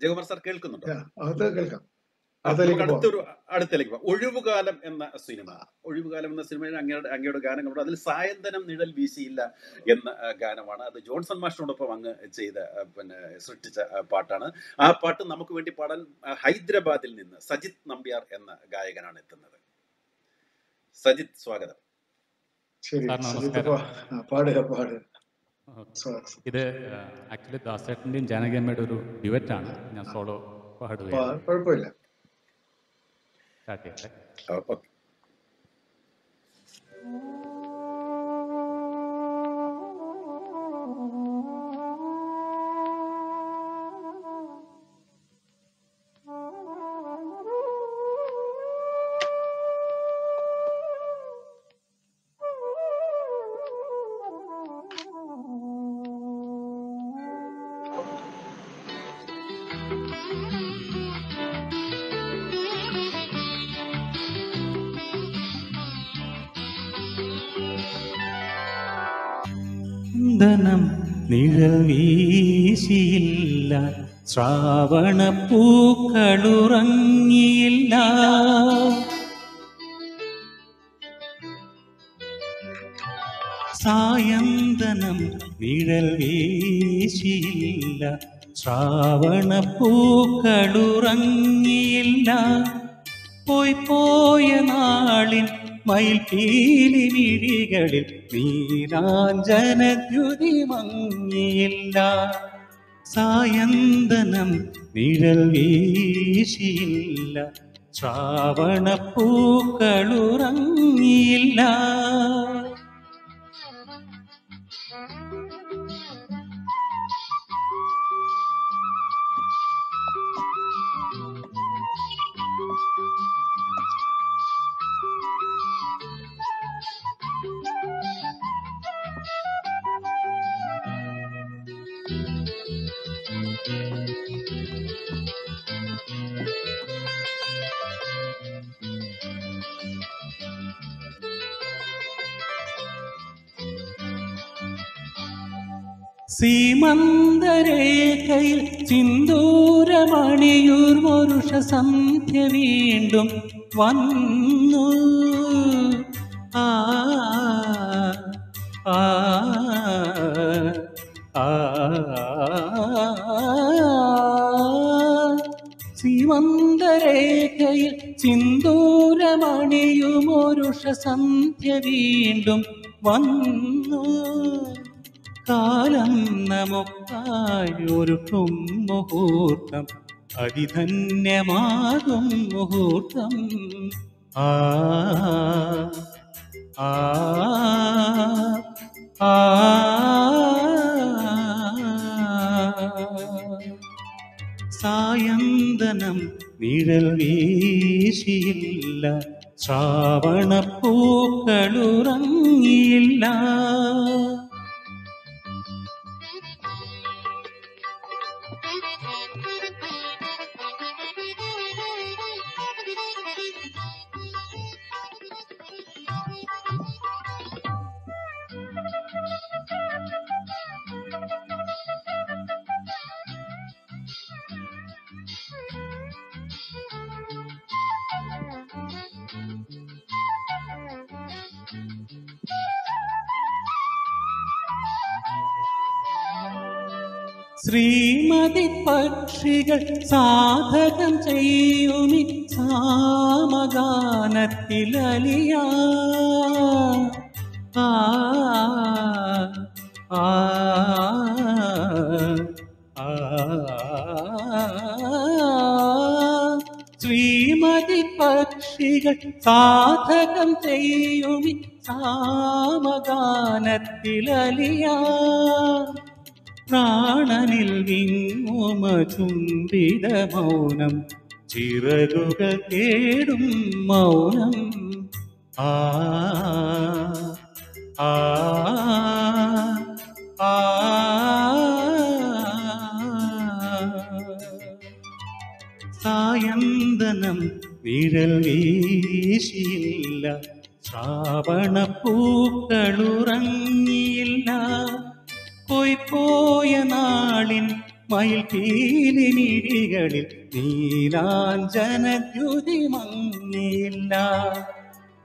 Jayakumar sir കേൾക്കുന്നുണ്ടോ? അത് കേൾക്കാം. അടുത്തൊരു അടുത്തേക്ക് പോവാം. ഒഴിവുകാലം എന്ന സിനിമ. ഒഴിവുകാലം എന്ന സിനിമയിൽ അങ്ങയുടെ അങ്ങയുടെ ഗാനങ്ങളുണ്ട് അതിൽ സായന്തനം നിഴൽ വീശിയില്ല എന്ന ഗാനമാണ്. അത് ജോൺസൺ മാഷിനോടൊപ്പം അങ്ങ് ചെയ്ത പിന്നെ സൃഷ്ടിച്ച പാട്ടാണ്. ആ പാട്ട് നമുക്ക് വേണ്ടി പാടാൻ ഹൈദരാബാദിൽ നിന്ന് സജിത് നമ്പ്യാർ എന്ന ഗായകനാണ് എത്തുന്നത്. സജിത് സ്വാഗതം. ശരി സാർ നമസ്കാരം. പാടുക പാടുക. ഇത് ആക്ച്വലി ദാസേട്ടന്റെയും ജാനകിയമ്മയുടെ ഒരു ആണ് ഞാൻ സോളോ പാടുകയാണ്. കുഴപ്പമില്ല. സ്റ്റാർട്ട് ചെയ്യട്ടെ. ചന്ദനം നിഴൽ വീശിയില്ല ശ്രാവണ പൂക്കളുറങ്ങിയില്ല സായന്തനം നിഴൽ വീശിയില്ല ശ്രാവണ പൂക്കളുറങ്ങിയില്ല പോയി പോയ നാളിൻ മയിൽപീലി മിഴികളിൽ നീലാഞ്ജനദ്യുതി മങ്ങിയില്ല. സായന്തനം നിഴൽ വീശിയില്ല. ശ്രാവണ സീമന്തരേഖയിൽ സിന്ദൂരമണിയൂർ മൊരുഷ സന്ധ്യ വീണ്ടും വന്നു. സിന്ദൂരമണിയുമൊരുഷ സന്ധ്യ വീണ്ടും വന്നു. കാലം നമുക്കായൊരുക്കും മുഹൂർത്തം അതിധന്യമാകും മുഹൂർത്തം. ആ ആ ആ. സായന്തനം നിഴൽ വീശിയില്ല. ശ്രാവണ ശ്രീമതി പക്ഷികൾ സാധകം ചെയ്യുമി സാമഗാനത്തിലലിയ ആ ആ ശ്രീമതി പക്ഷികൾ സാധകം ചെയ്യുമി സാമഗാനത്തിലലിയ പ്രാണനിൽ വിങ്ങുമ മൗനം. ചിറകുക കേടും മൗനം. ആ ആ ആ. സായന്തനം നിഴൽ വീശിയില്ല. ശ്രാവണ പൂക്കളുറങ്ങിയില്ല പോയി പോയ നാളിൻ മയിൽ പീലിനിഴികളിൽ നീലാഞ്ജനദ്യുതി മങ്ങിയില്ല.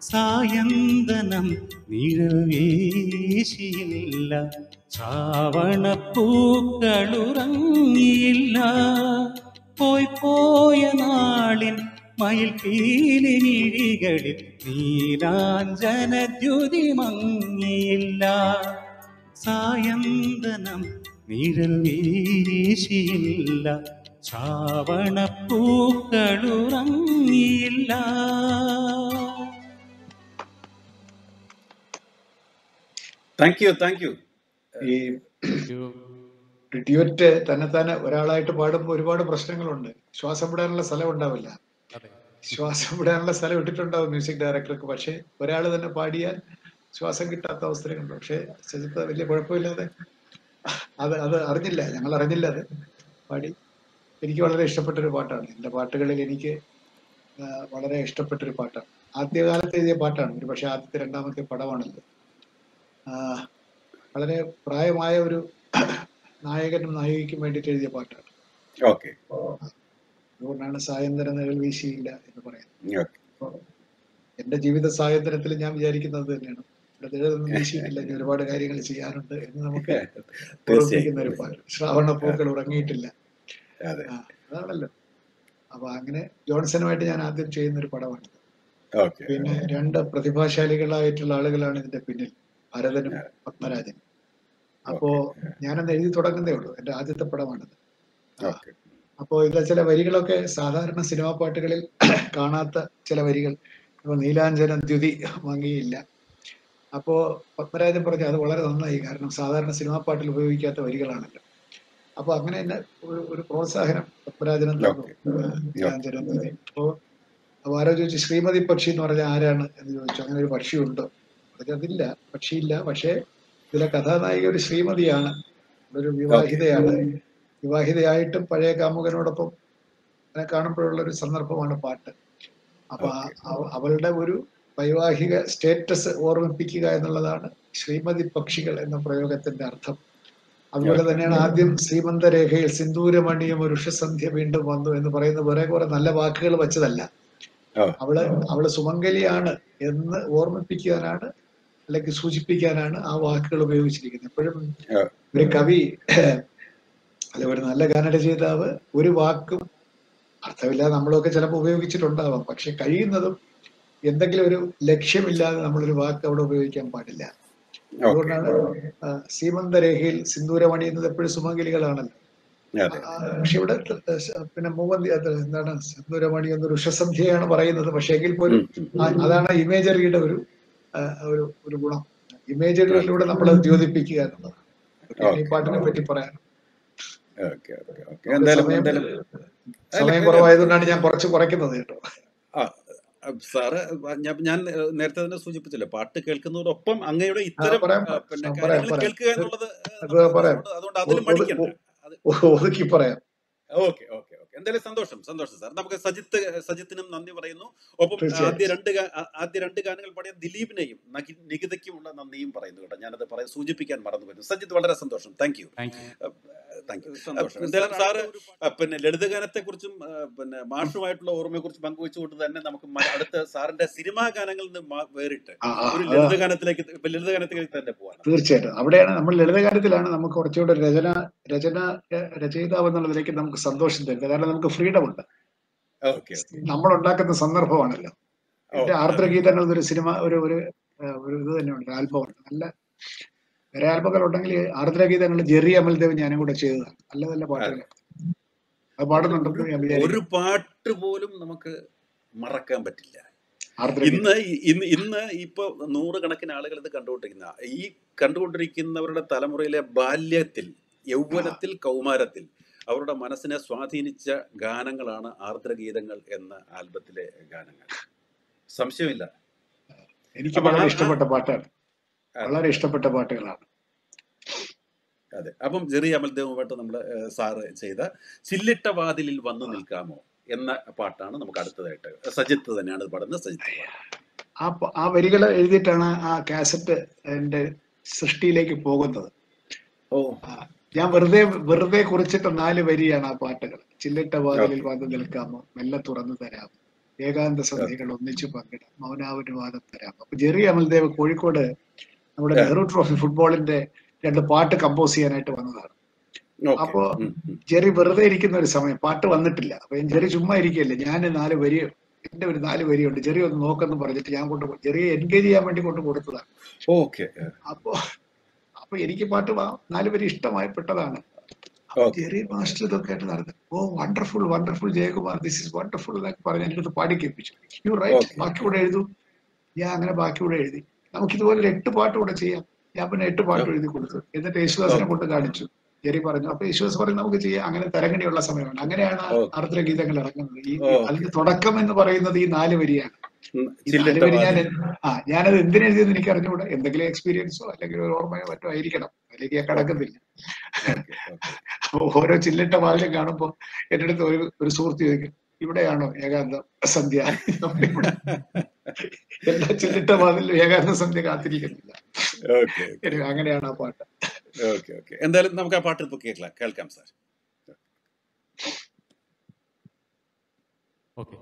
സായന്തനം നിഴവീശിയില്ല ശ്രാവണപ്പൂക്കളുറങ്ങിയില്ല. പോയി പോയ നാളിൻ മയിൽ പീലിനിഴികളിൽ നീലാഞ്ജനദ്യുതി മങ്ങിയില്ല. സായന്തനം. നിഴൽ വീശിയില്ല. ശ്രാവണപ്പൂക്കളുറങ്ങിയില്ല. താങ്ക് യു താങ്ക് യു ഈ ഡ്യൂറ്റ് തന്നെ തന്നെ ഒരാളായിട്ട് പാടുമ്പോൾ ഒരുപാട് പ്രശ്നങ്ങളുണ്ട്. ശ്വാസം വിടാനുള്ള സ്ഥലം ഉണ്ടാവില്ല. ശ്വാസം വിടാനുള്ള സ്ഥലം ഇട്ടിട്ടുണ്ടാവും മ്യൂസിക് ഡയറക്ടർക്ക്. പക്ഷെ ഒരാൾ തന്നെ പാടിയാൽ ശ്വാസം കിട്ടാത്ത അവസരങ്ങളുണ്ട് പക്ഷേ ശുചിത്വ വലിയ കുഴപ്പമില്ലാതെ അത് അത് അറിഞ്ഞില്ല. ഞങ്ങൾ അറിഞ്ഞില്ല അത്. പാടി. എനിക്ക് വളരെ ഇഷ്ടപ്പെട്ട ഒരു പാട്ടാണ്. എന്റെ പാട്ടുകളിൽ എനിക്ക് വളരെ ഇഷ്ടപ്പെട്ട ഒരു പാട്ടാണ്. ആദ്യകാലത്ത് എഴുതിയ പാട്ടാണ്. ഒരു പക്ഷെ ആദ്യത്തെ രണ്ടാമത്തെ പടമാണല്ലോ വളരെ പ്രായമായ ഒരു നായകനും നായികയ്ക്കും വേണ്ടിയിട്ട് എഴുതിയ പാട്ടാണ്. ഓക്കെ. അതുകൊണ്ടാണ് സായന്തര നിഴൽ വീശിയില്ല എന്ന് പറയുന്നത്. എന്റെ ജീവിത സാഹചര്യത്തിൽ ഞാൻ വിചാരിക്കുന്നത് തന്നെയാണ്. വീശിയിട്ടില്ല ഒരുപാട് കാര്യങ്ങൾ ചെയ്യാറുണ്ട് എന്ന് നമുക്ക് ഓർമ്മിപ്പിക്കുന്ന ഒരു പാട്ട് ശ്രാവണ പൂക്കൾ ഉറങ്ങിയിട്ടില്ല. അതാണല്ലോ. അപ്പൊ അങ്ങനെ ജോൺസണുമായിട്ട് ഞാൻ ആദ്യം ചെയ്യുന്ന ഒരു പടമാണ് പിന്നെ രണ്ട് പ്രതിഭാശാലികളായിട്ടുള്ള ആളുകളാണ് ഇതിന്റെ പിന്നിൽ. ഭരതനും പത്മരാജനും. അപ്പോ ഞാനന്ന് എഴുതി തുടങ്ങുന്നേ ഉള്ളൂ. എന്റെ ആദ്യത്തെ പടമാണിത്. ഓക്കെ. അപ്പോ ഇതിലെ ചില വരികളൊക്കെ സാധാരണ സിനിമാ പാട്ടുകളിൽ കാണാത്ത ചില വരികൾ. ഇപ്പൊ നീലാഞ്ജനം ദ്യുതി മങ്ങിയില്ല അപ്പോ പത്മരാജൻ പറഞ്ഞു അത് വളരെ നന്നായി. കാരണം സാധാരണ സിനിമാ പാട്ടിൽ ഉപയോഗിക്കാത്ത വരികളാണല്ലോ. അപ്പൊ അങ്ങനെ തന്നെ ഒരു ഒരു പ്രോത്സാഹനം പത്മരാജനും തന്നു അപ്പോ അപ്പൊ ആരോ ചോദിച്ചു ശ്രീമതി പക്ഷി എന്ന് പറഞ്ഞാൽ ആരാണ് എന്ന് ചോദിച്ചു. അങ്ങനെ ഒരു പക്ഷി ഉണ്ടോ പറഞ്ഞു അതില്ല. പക്ഷിയില്ല. പക്ഷേ ഇതിലെ കഥാനായിക ഒരു ശ്രീമതിയാണ്. ഒരു വിവാഹിതയാണ്. വിവാഹിതയായിട്ടും പഴയ കാമുകനോടൊപ്പം അങ്ങനെ കാണുമ്പോഴുള്ള ഒരു സന്ദർഭമാണ് പാട്ട്. അപ്പൊ അവളുടെ ഒരു വൈവാഹിക സ്റ്റേറ്റസ് ഓർമ്മിപ്പിക്കുക എന്നുള്ളതാണ് ശ്രീമതി പക്ഷികൾ എന്ന പ്രയോഗത്തിന്റെ അർത്ഥം. അതുപോലെ തന്നെയാണ് ആദ്യം ശ്രീമന്തരേഖയിൽ സിന്ദൂരമണിയും ഋഷസന്ധ്യ വീണ്ടും വന്നു എന്ന് പറയുന്ന കുറെ കുറെ നല്ല വാക്കുകൾ വെച്ചതല്ല. അവൾ അവൾ സുമംഗലിയാണ് എന്ന് ഓർമ്മിപ്പിക്കാനാണ് അല്ലെങ്കിൽ സൂചിപ്പിക്കാനാണ് ആ വാക്കുകൾ ഉപയോഗിച്ചിരിക്കുന്നത്. എപ്പോഴും ഒരു കവി അല്ലെ ഒരു നല്ല ഗാനരചയിതാവ് ഒരു വാക്കും അർത്ഥമില്ലാതെ നമ്മളൊക്കെ ചിലപ്പോൾ ഉപയോഗിച്ചിട്ടുണ്ടാവാം. പക്ഷെ കഴിയുന്നതും എന്തെങ്കിലും ഒരു ലക്ഷ്യമില്ലാതെ നമ്മളൊരു വാക്ക് അവിടെ ഉപയോഗിക്കാൻ പാടില്ല. അതുകൊണ്ടാണ് സീമന്തരേഖയിൽ സിന്ദൂരമണി എന്നത് എപ്പോഴും സുമംഗലികളാണല്ലോ. പക്ഷെ ഇവിടെ പിന്നെ മൂവന്തി എന്താണ് സിന്ദൂരമണി എന്ന ഋഷസന്ധ്യയാണ് പറയുന്നത്. പക്ഷെ എങ്കിൽ പോലും അതാണ് ഇമേജറിയുടെ ഒരു ഒരു ഒരു ഗുണം. ഇമേജറിയിലൂടെ നമ്മൾ ദ്യോതിപ്പിക്കുക എന്നുള്ളത് ഈ പാട്ടിനെ പറ്റി പറയാൻ സമയം- കുറവായതുകൊണ്ടാണ് ഞാൻ കുറച്ച് കുറയ്ക്കുന്നത് കേട്ടോ. സാറ് ഞാൻ ഞാൻ നേരത്തെ തന്നെ സൂചിപ്പിച്ചില്ലേ പാട്ട് കേൾക്കുന്നതോടൊപ്പം അങ്ങയുടെ ഇത്തരം പിന്നെ. കേൾക്കുക എന്നുള്ളത്. അതുകൊണ്ട് അതിലും മടിക്കണ്ട. ഒ- ഒതുക്കി പറയാം. Okay okay okay. എന്തായാലും സന്തോഷം സന്തോഷം സാർ. നമുക്ക് സജിത്ത് സജിത്തിനും നന്ദി പറയുന്നു. ഒപ്പം ആദ്യ രണ്ട് ആദ്യ രണ്ട് ഗാനങ്ങൾ പാടിയ ദിലീപിനെയും നികിതയ്ക്കുമുള്ള നന്ദിയും പറയുന്നു കേട്ടോ. ഞാനത് പറയാൻ സൂചിപ്പിക്കാൻ മറന്നു പോയിരുന്നു സജിത്ത് വളരെ സന്തോഷം. Thank you. താങ്ക് യു എന്തായാലും സാറ് പിന്നെ ലളിതഗാനത്തെ കുറിച്ചും പിന്നെ മാഷുമായിട്ടുള്ള ഓർമ്മയെ കുറിച്ച് പങ്കുവെച്ചുകൊണ്ട് തന്നെ നമുക്ക് അടുത്ത സാറിന്റെ സിനിമാ ഗാനങ്ങളിൽ നിന്ന് വേറിട്ട് ഒരു. ലളിതഗാനത്തിലേക്ക് ലളിതഗാനത്തിലേക്ക് തന്നെ പോവാം തീർച്ചയായിട്ടും. അവിടെയാണ് നമ്മൾ ലളിതഗാനത്തിലാണ് നമുക്ക് കുറച്ചുകൂടെ രചന രചന രചയിതാവ് എന്നുള്ളതിലേക്ക് നമുക്ക് സന്തോഷം തരുന്നത്. കാരണം നമുക്ക് ഫ്രീഡം ഉണ്ട് നമ്മൾ ഉണ്ടാക്കുന്ന സന്ദർഭമാണല്ലോ. എന്റെ ആർദ്രഗീതങ്ങൾ ഒരു സിനിമ ഒരു ഒരു ഇത് തന്നെയുണ്ട്. ആൽബം ഉണ്ട്. നല്ല വേറെ ആൽബങ്ങൾ ഉണ്ടെങ്കിൽ ആർദ്രഗീതങ്ങൾ ജെറി അമൽദേവ് ഞാനും കൂടെ ചെയ്തതാണ് നല്ല നല്ല പാട്ടുകൾ. അത് പാടുന്നുണ്ടെന്ന് ഞാൻ ഒരു പാട്ട് പോലും നമുക്ക് മറക്കാൻ പറ്റില്ല. ഇന്ന് ഇന്ന് ഇന്ന് ഇപ്പൊ നൂറുകണക്കിന് ആളുകൾ ഇത് കണ്ടുകൊണ്ടിരിക്കുന്ന ഈ കണ്ടുകൊണ്ടിരിക്കുന്നവരുടെ തലമുറയിലെ ബാല്യത്തിൽ യൗവനത്തിൽ കൗമാരത്തിൽ അവരുടെ മനസ്സിനെ സ്വാധീനിച്ച ഗാനങ്ങളാണ് ആർദ്രഗീതങ്ങൾ എന്ന ആൽബത്തിലെ ഗാനങ്ങൾ. സംശയമില്ല. എനിക്ക് വളരെ ഇഷ്ടപ്പെട്ട പാട്ടാണ്. വളരെ ഇഷ്ടപ്പെട്ട പാട്ടുകളാണ്. അതെ. അപ്പം ജെറി അമൽദേവുമായിട്ട് നമ്മൾ സാറ് ചെയ്ത ചില്ലിട്ട വാതിലിൽ വന്നു നിൽക്കാമോ എന്ന പാട്ടാണ് നമുക്ക് അടുത്തതായിട്ട്. സജിത്ത് തന്നെയാണ് പാടുന്നത്. സജിത്ത് ആ ആ വരികൾ എഴുതിയിട്ടാണ് ആ കാസറ്റ് എന്റെ സൃഷ്ടിയിലേക്ക് പോകുന്നത്. ഓ. ഞാൻ വെറുതെ വെറുതെ കുറിച്ചിട്ട് നാല് വരിയാണ് ആ പാട്ടുകൾ. ചില്ലിട്ട വാതിലിൽ വന്നു നിൽക്കാമോ മെല്ലെ തുറന്നു തരാമോ ഏകാന്ത സന്ധികൾ ഒന്നിച്ചു പങ്കിടാം മൗനാവിനുവാദം തരാം അപ്പൊ ജെറി അമൽദേവ് കോഴിക്കോട് നമ്മുടെ നെഹ്റു ട്രോഫി ഫുട്ബോളിന്റെ രണ്ട് പാട്ട് കമ്പോസ് ചെയ്യാനായിട്ട് വന്നതാണ്. അപ്പോ ജെറി വെറുതെ ഇരിക്കുന്ന ഒരു സമയം പാട്ട് വന്നിട്ടില്ല. അപ്പൊ ജെറി ചുമ്മാ ഇരിക്കുകയല്ലേ? ഞാൻ നാല് വരി എന്റെ ഒരു നാല് വരിയുണ്ട്. ജെറി ഒന്ന് നോക്കെന്ന് പറഞ്ഞിട്ട് ഞാൻ കൊണ്ട് ജെറിയെ എൻഗേജ് ചെയ്യാൻ വേണ്ടി കൊണ്ട് കൊടുത്തതാണ്. ഓക്കെ അപ്പോ അപ്പൊ എനിക്ക് പാട്ട് നാല് വരി ഇഷ്ടമായി പെട്ടതാണ് ജെറി മാസ്റ്റർ ഇതൊക്കെ ആയിട്ട് നടന്നു. ഓ wonderful wonderful Jayakumar this is wonderful എന്നൊക്കെ പറഞ്ഞ് എന്റെ അടുത്ത് പാടി കേൾപ്പിച്ചു യു റൈറ്റ് ബാക്കി കൂടെ എഴുതും. ഞാൻ അങ്ങനെ ബാക്കി കൂടെ എഴുതി. നമുക്ക് ഇതുപോലെ ഒരു എട്ട് പാട്ട് കൂടെ ചെയ്യാം. ഞാൻ പിന്നെ എട്ട് പാട്ട് എഴുതി കൊടുത്തു. എന്നിട്ട് യേശുദാസിനെ കൊണ്ട് കാണിച്ചു. ജെറി പറഞ്ഞു അപ്പൊ യേശുദാസ് പറഞ്ഞു നമുക്ക് ചെയ്യാം. അങ്ങനെ തരങ്ങണിയുള്ള സമയമാണ്. അങ്ങനെയാണ് ആർദ്ര ഗീതങ്ങൾ ഇറങ്ങുന്നത്. ഈ അതിന്റെ തുടക്കം എന്ന് പറയുന്നത് ഈ നാല് വരിയാണ്. ഞാൻ ആ ഞാനത് എന്തിനെഴുതിയെന്ന് എനിക്ക് അറിഞ്ഞുകൂടെ എന്തെങ്കിലും എക്സ്പീരിയൻസോ അല്ലെങ്കിൽ ഒരു ഓർമ്മയോ മറ്റോ ആയിരിക്കണം. അല്ലെങ്കിൽ ഞാൻ കടക്കുന്നില്ല. ഓരോ ചില്ലിട്ട വാതിലും കാണുമ്പോ എന്റെ അടുത്ത് ഒരു ഒരു സുഹൃത്ത് ചോദിക്കും ഇവിടെയാണോ ഏകാന്ത സന്ധ്യ? എല്ലാ ചില്ലിട്ട വാതിലും ഏകാന്ത സന്ധ്യ കാത്തിരിക്കുന്നില്ല. അങ്ങനെയാണ് ആ പാട്ട്? Okay okay. എന്തായാലും നമുക്ക് ആ പാട്ട് ഇപ്പൊ കേൾക്കാം കേൾക്കാം സാർ. ഓക്കെ.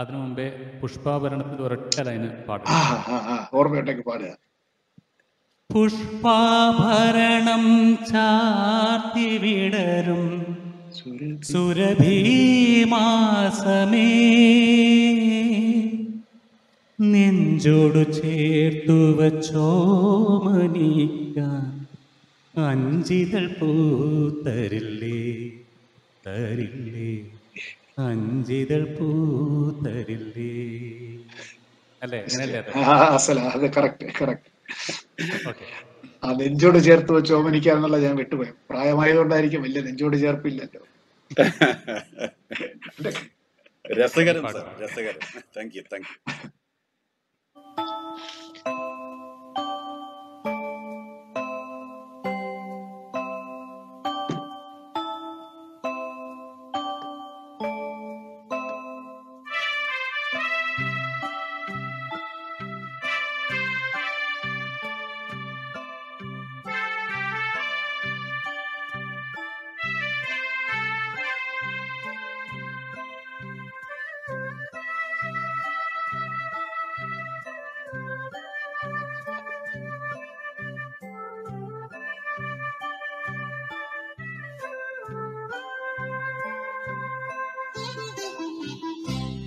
അതിനു മുമ്പേ പുഷ്പാഭരണത്തിൽ ഒരൊറ്റ ലൈന് പാട്ട്. ഓർമ്മയുണ്ടെങ്കിൽ പാടുക. പുഷ്പാഭരണം ചാർത്തി വിടരും. സുരഭീമാസമേ. നെഞ്ചോടു ചേർത്തു വച്ചോമനിക്കാൻ അഞ്ചിതൾ പൂത്തരില്ലേ? തരില്ലേ? അഞ്ചിതൾ പൂത്തരില്ലേ? അല്ലേ? അങ്ങനെയല്ലേ അത്? ആ അത് കറക്റ്റ് കറക്റ്റ് ഓക്കെ ആ നെഞ്ചോട് ചേർത്ത് വെച്ച് ഓമനിക്കാന്നുള്ള ഞാൻ വിട്ടുപോയി. പ്രായമായതുകൊണ്ടായിരിക്കും വലിയ നെഞ്ചോട് ചേർപ്പില്ലല്ലോ. രസകരം രസകരം. താങ്ക് യു താങ്ക് യു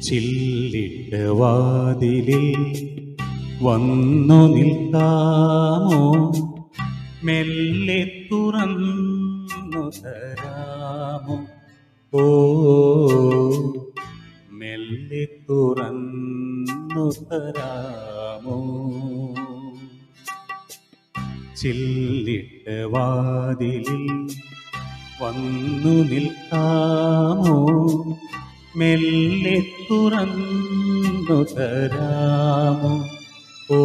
ചില്ലിട്ട വാതിലിൽ വന്നു നിൽക്കാമോ? മെല്ലെ തുറന്നു തരാമോ? ഓ മെല്ലെ തുറന്നു തരാമോ? ചില്ലിട്ട വാതിലിൽ വന്നു നിൽക്കാമോ? മെല്ലെ തുറന്നു തരാമോ? ഓ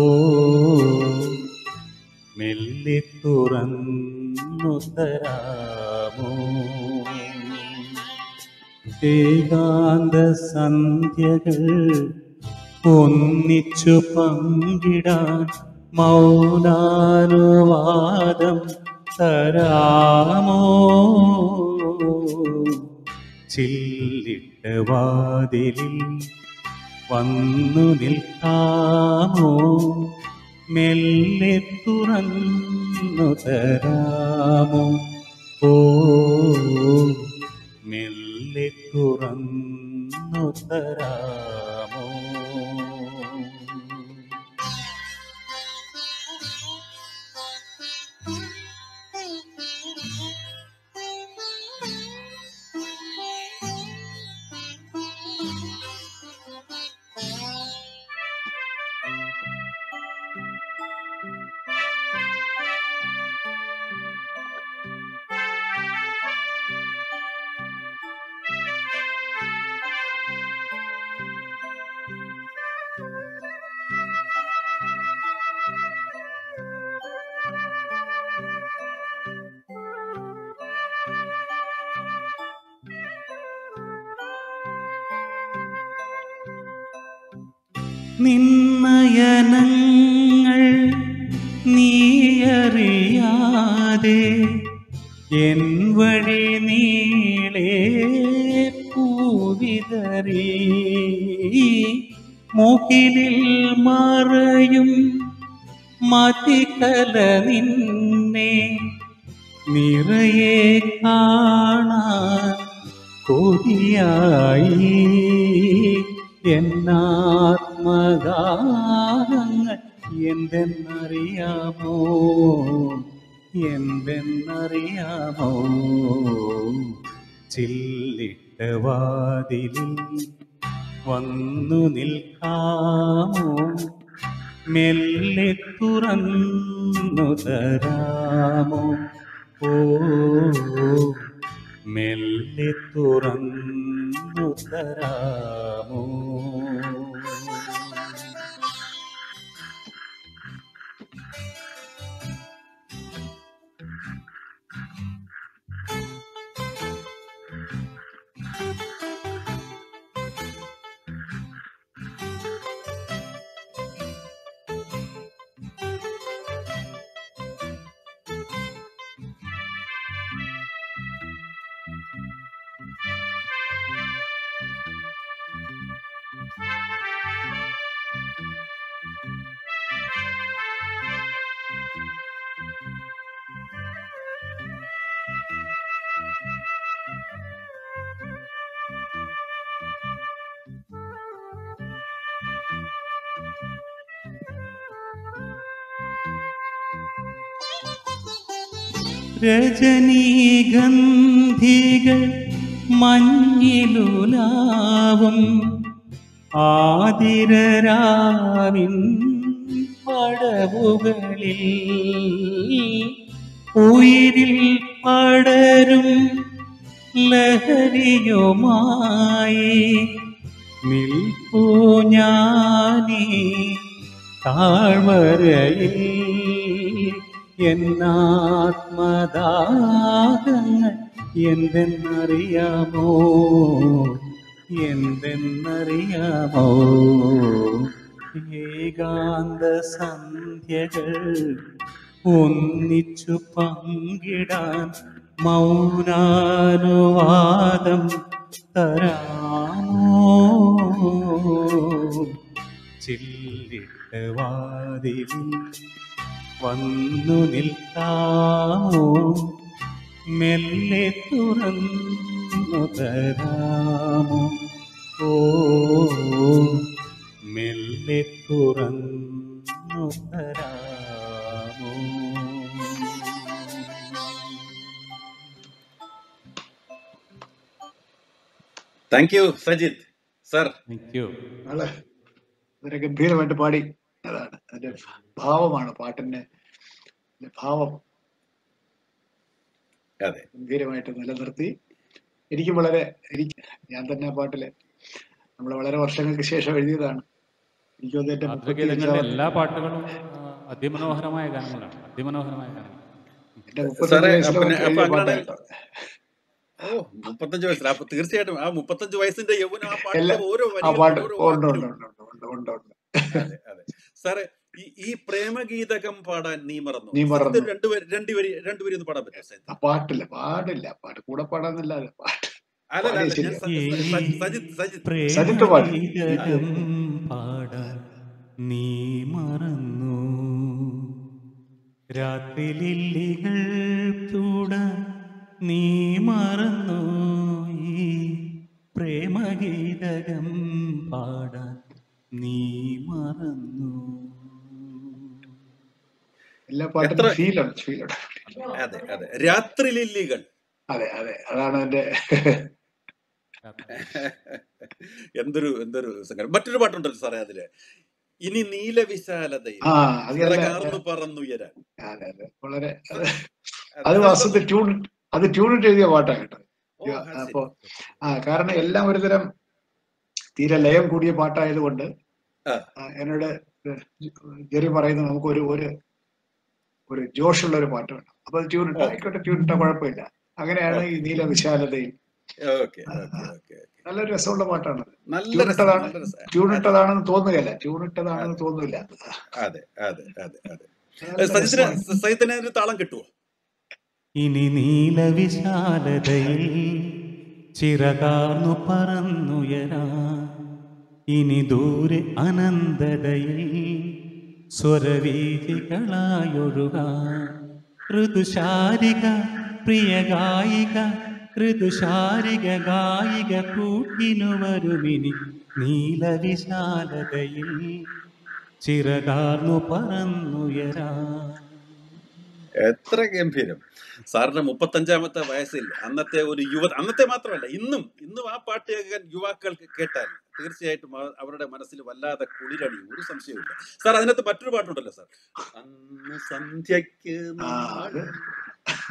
മെല്ലെ തുറന്നു തരാമോ? ഏകാന്ത സന്ധ്യകൾ ഒന്നിച്ചു പങ്കിടാൻ മൗനാനുവാദം തരാമോ? ചില്ലിട്ട വാതിലിൽ വന്നു നിൽക്കാമോ? മെല്ലെ തുറന്നു തരാമോ? ഓ മെല്ലെ തുറന്നു തരാമോ നിന്നയനങ്ങൾ നീയറിയാതെ എൻ വഴി നീളേ പൂവിതറി. മുകിലിൽ മറയും മതികല നിന്നെ നിറയെ കാണാൻ കൊതിയായി. എന്നാത്മഗാനങ്ങൾ എന്തെന്നറിയാമോ? എന്തെന്നറിയാമോ? ചില്ലിട്ട വാതിലിൽ വന്നു നിൽക്കാമോ? മെല്ലെ തുറന്നു തരാമോ? ഓ മെല്ലെ തുറന്നു തരാമോ? രജനീഗന്ധികൾ മഞ്ഞിലുലാവും. ആതിരരാവിൻ പടവുകളിൽ ഉയിരിൽ പടരും ലഹരിയുമായി നിൽപ്പൂ ഞാനീ താഴ്വരയിൽ എന്നാത്മദാഹങ്ങൾ എന്തെന്നറിയാമോ എന്തെന്നറിയാമോ ഏകാന്ത സന്ധ്യകൾ ഒന്നിച്ചു പങ്കിടാൻ മൗനാനുവാദം തരാമോ? ചില്ലിട്ട വാതിലിൽ വന്നു നിൽക്കാമോ മെല്ലെ തുറന്നു തരാമോ? ഓ മെല്ലെ തുറന്നു തരാമോ? Thank you Sajith sir thank you വളരെ ഗംഭീരമായിട്ട് പാടി. അതാണ്. അതിന്റെ ഭാവമാണ് പാട്ടിന്റെ അതിന്റെ ഭാവം. അതെ. ഗംഭീരമായിട്ട് നിലനിർത്തി. എനിക്കും വളരെ എനിക്ക് ഞാൻ തന്നെ ആ പാട്ടിൽ നമ്മൾ വളരെ വർഷങ്ങൾക്ക് ശേഷം എഴുതിയതാണ്. എനിക്ക് തോന്നുന്നു എല്ലാ പാട്ടുകളും അതിമനോഹരമായ ഗാനങ്ങളാണ്. അതിമനോഹരമായ ഗാനങ്ങൾ. മുപ്പത്തഞ്ച് വയസ്സിൽ അപ്പൊ തീർച്ചയായിട്ടും ആ മുപ്പത്തഞ്ച് വയസ്സിന്റെ യൗവനം ആ പാട്ട് ഓരോ ഉണ്ട് ഉണ്ട് ഉണ്ട് ഉണ്ട് ഉണ്ട് സാറേ ഈ ഈ പ്രേമഗീതകം പാടാൻ നീ മറന്നു? നീ മറന്നു. രണ്ടുപേര് രണ്ടുപേര് രണ്ടുപേരും ഒന്ന് പാടാൻ പറ്റുമോ പാട്ടില്ല പാടില്ല. പാട്ട് കൂടെ പാടാന്നല്ലാതെ പാട്ട് സജിത്ത് പാടാൻ നീ മറന്നു. രാത്രിലില്ലികൾ ചൂടാൻ നീ മറന്നു. ഈ പ്രേമഗീതകം പാടാൻ നീ മറന്നു. എല്ലാ എത്ര ഫീലുണ്ട് ഫീലുണ്ട് അതെ അതെ. രാത്രി ലില്ലികൾ അതെ അതെ. അതാണ് എന്റെ എന്തൊരു എന്തൊരു സങ്കടം. മറ്റൊരു പാട്ടുണ്ടല്ലോ സാറേ അതിൽ. ഇനി നല്ല ചിറകാർന്നു പറന്നുയരാൻ. വളരെ അത് വാസ്തവത്തിൽ ട്യൂൺ അത് ട്യൂണിട്ട് എഴുതിയ പാട്ടാണ് കേട്ടോ. അപ്പൊ ആ കാരണം എല്ലാം ഒരുതരം തീരെ ലയം കൂടിയ പാട്ടായതുകൊണ്ട് എന്നോട് ജെറി പറയുന്നത് നമുക്ക് ഒരു ഒരു ഒരു ജോഷുള്ള ഒരു പാട്ട് വേണം. അപ്പൊ ട്യൂൺ ഇട്ട. ആയിക്കോട്ടെ ട്യൂൺ ഇട്ട കുഴപ്പമില്ല. അങ്ങനെയാണ് ഈ നീല വിശാലതയിൽ നല്ല രസമുള്ള പാട്ടാണ് ട്യൂൺ ഇട്ടതാണെന്ന് തോന്നുകയല്ല. ട്യൂണിട്ടതാണെന്ന് തോന്നുന്നില്ല അതെ. അതെ അതെ അതെ സജിത്തിന് സജിത്തിന് താളം കിട്ടുമോ ഇനി നീലവിശാലതയിൽ ചിറകാർന്നു പറന്നുയരാ. ഇനി ദൂരെ അനന്തതയിൽ സ്വരവീതികളായൊഴുക ഋതുശാരിക പ്രിയ ഗായിക ഋതുശാരിക ഗായിക കൂട്ടിനു വരുമിനി നീലവിശാലതയിൽ ചിറകാർന്നു പറന്നുയരാൻ എത്ര ഗംഭീരം. സാറിന്റെ മുപ്പത്തഞ്ചാമത്തെ വയസ്സിൽ അന്നത്തെ ഒരു യുവ അന്നത്തെ മാത്രമല്ല ഇന്നും ഇന്നും ആ പാട്ട് കേൾക്കാൻ യുവാക്കൾക്ക് കേട്ടാൽ തീർച്ചയായിട്ടും അവരുടെ മനസ്സിൽ വല്ലാതെ കുളിരണി ഒരു സംശയമില്ല സാർ അതിനകത്ത് മറ്റൊരു പാട്ടുണ്ടല്ലോ സാർ. അന്ന് സന്ധ്യക്ക്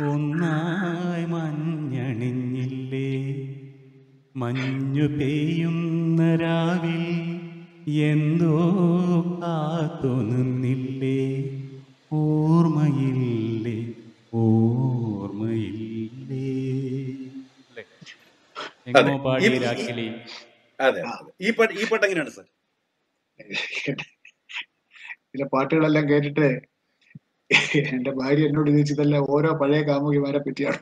ഒന്നായി മഞ്ഞണിഞ്ഞില്ലേ? മഞ്ഞു പെയ്യുന്ന രാവിൽ എന്തോ കാത്തു നിന്നില്ലേ? ഓർമ്മയില്ലേ. അതെ. പാടിയ ഈ- രാക്കിളി അതെ അതെ. ഈ പാട്ട് ഈ പാട്ട് എങ്ങനെയാണ് സാർ? ചില പാട്ടുകളെല്ലാം കേട്ടിട്ട് എന്റെ ഭാര്യ എന്നോട് ചോദിച്ചതല്ല ഓരോ പഴയ കാമുകിമാരെ പറ്റിയാണ്.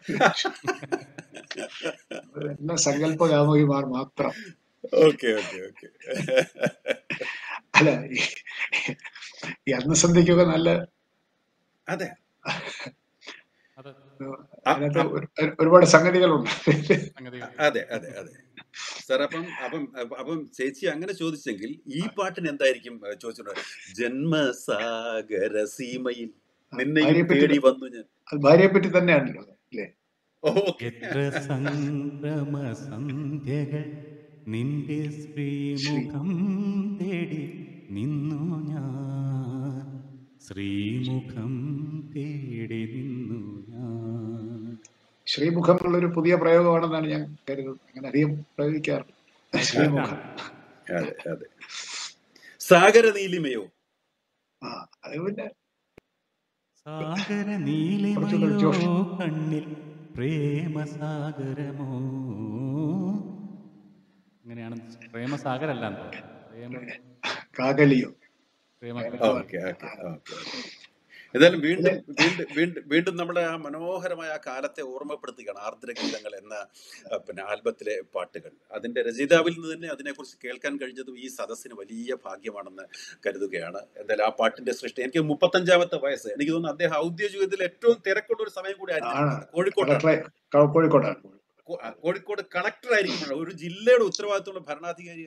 എല്ലാം സങ്കല്പ കാമുകിമാർ മാത്രം. Okay okay okay. അല്ല ഈ- അന്നസന്ധിക്കൊക്കെ നല്ല അതെ അത് അതിനകത്ത് ഒരു- ഒരു- ഒരുപാട് സംഗതികളുണ്ട്. അതെ അതെ അതെ. സാർ അപ്പം അപ്പം അപ്പം ചേച്ചി അങ്ങനെ ചോദിച്ചെങ്കിൽ ഈ പാട്ടിന് എന്തായിരിക്കും ജന്മസാഗര സീമയിൽ നിന്നെയും തേടി വന്നു ഞാൻ. ഭാര്യയെ പറ്റി തന്നെയാണല്ലോ അല്ലേ? എത്ര സംക്രമ സന്ധ്യകൾ നിന്റെ ശ്രീമുഖം തേടി നിന്നു ഞാൻ. ശ്രീമുഖം തേടി നിന്നു ഞാൻ. ശ്രീമുഖം എന്നുള്ളൊരു പുതിയ പ്രയോഗമാണെന്നാണ് ഞാൻ കരുതുന്നത്. അങ്ങനെ അധികം പ്രയോഗിക്കാറ് ശ്രീമുഖം. അതെ അതെ. സാഗര നീലിമയോ? ആ അത് പിന്നെ സാഗര നീലിമയോ കണ്ണിൽ പ്രേമസാഗരമോ? അങ്ങനെയാണ് പ്രേമസാഗരല്ല കാകലിയോ ഓക്കെ ഓക്കെ ഓക്കെ എന്തായാലും വീണ്ടും വീണ്ടും വീണ്ടും വീണ്ടും നമ്മുടെ ആ മനോഹരമായ ആ കാലത്തെ ഓർമ്മപ്പെടുത്തുകയാണ് ആർദ്രഗീതങ്ങൾ എന്ന പിന്നെ ആൽബത്തിലെ പാട്ടുകൾ. അതിന്റെ രചയിതാവിൽ നിന്ന് തന്നെ അതിനെക്കുറിച്ച് കേൾക്കാൻ കഴിഞ്ഞതും ഈ സദസ്സിന് വലിയ ഭാഗ്യമാണെന്ന് കരുതുകയാണ്. എന്തായാലും ആ പാട്ടിന്റെ സൃഷ്ടി എനിക്ക് മുപ്പത്തഞ്ചാമത്തെ വയസ്സ്. എനിക്ക് തോന്നുന്നു അദ്ദേഹം ഔദ്യോഗിക ജീവിതത്തിൽ ഏറ്റവും തിരക്കുള്ള ഒരു സമയം കൂടി ആയിരുന്നു കോഴിക്കോട്ടാണ്. കളക്ടറെ കോഴിക്കോടാണ്. കോഴിക്കോട് കളക്ടർ ആയിരിക്കുമ്പോഴാണ് ഒരു ജില്ലയുടെ ഉത്തരവാദിത്തമുള്ള ഭരണാധികാരി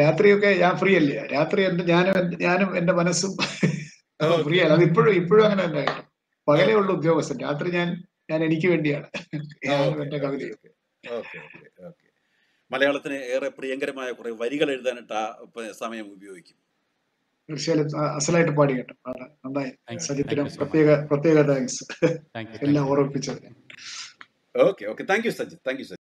രാത്രിയൊക്കെ ഞാൻ ഫ്രീ അല്ലേ? രാത്രി എന്റെ ഞാനും ഞാനും എന്റെ മനസ്സും ഫ്രീ ആണ് അത് ഇപ്പോഴും ഇപ്പോഴും അങ്ങനെ തന്നെ പകലേ ഉള്ള ഉദ്യോഗസ്ഥൻ. രാത്രി ഞാൻ ഞാൻ എനിക്ക് വേണ്ടിയാണ്. എന്റെ കവിതയൊക്കെ ഓക്കെ ഓക്കെ ഓക്കെ മലയാളത്തിന് ഏറെ പ്രിയങ്കരമായ കുറെ വരികൾ എഴുതാനായിട്ട് ആ സമയം ഉപയോഗിക്കും. തീർച്ചയായും അസലായിട്ട് പാടി കേട്ടോ. നന്നായി. സജിത്തിനും. പ്രത്യേക പ്രത്യേക താങ്ക്സ് എല്ലാം you Okay, okay. Thank you, Sajid. Thank you, Sajid.